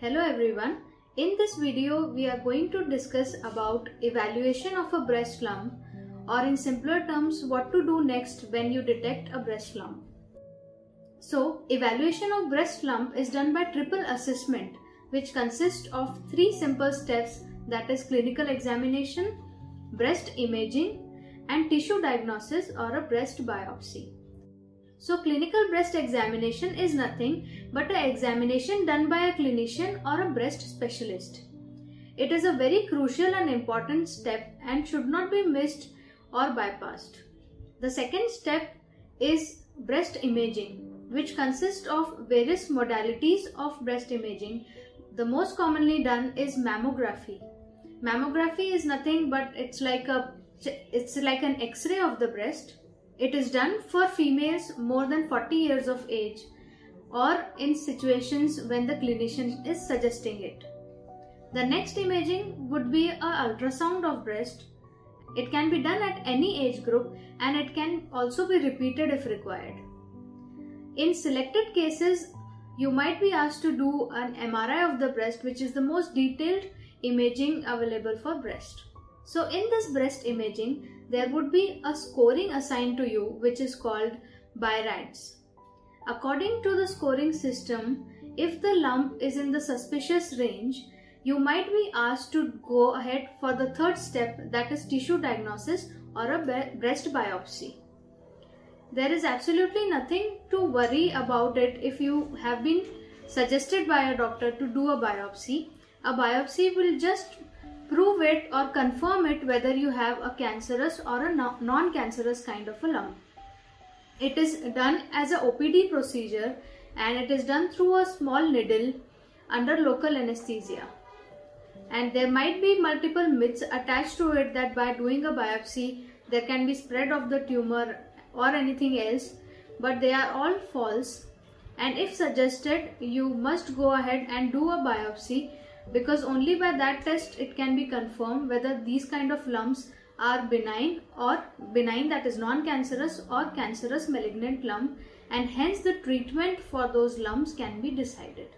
Hello everyone. In this video, we are going to discuss about evaluation of a breast lump or in simpler terms, what to do next when you detect a breast lump. So, evaluation of breast lump is done by triple assessment which consists of three simple steps that is clinical examination, breast imaging and tissue diagnosis or a breast biopsy. So clinical breast examination is nothing but an examination done by a clinician or a breast specialist. It is a very crucial and important step and should not be missed or bypassed. The second step is breast imaging which consists of various modalities of breast imaging. The most commonly done is mammography. Mammography is nothing but it's like a it's like an x-ray of the breast it is done for females more than 40 years of age or in situations when the clinician is suggesting it. The next imaging would be a ultrasound of breast. It can be done at any age group and it can also be repeated if required. In selected cases, you might be asked to do an MRI of the breast which is the most detailed imaging available for breast. So in this breast imaging, there would be a scoring assigned to you which is called BI-RADS. According to the scoring system, if the lump is in the suspicious range, you might be asked to go ahead for the third step that is tissue diagnosis or a breast biopsy. There is absolutely nothing to worry about it if you have been suggested by a doctor to do a biopsy. A biopsy will just prove it or confirm it whether you have a cancerous or a non-cancerous kind of a lump. It is done as a OPD procedure and it is done through a small needle under local anesthesia. And there might be multiple myths attached to it that by doing a biopsy there can be spread of the tumor or anything else but they are all false and if suggested you must go ahead and do a biopsy because only by that test it can be confirmed whether these kind of lumps are benign or benign that is non-cancerous or cancerous malignant lump and hence the treatment for those lumps can be decided.